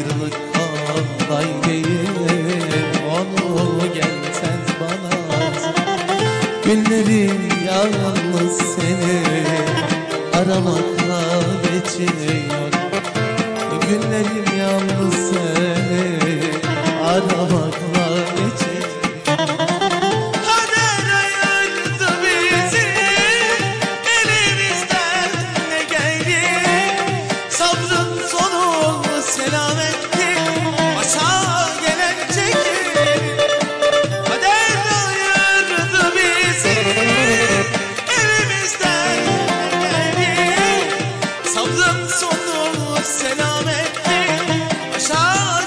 ayrılık kolay değil Onu gelsen bana Günlerim yalnız seni aramakla geçiyor Günlerim yalnız seni aramakla geçiyor Yolların sonu selamettir Aşağı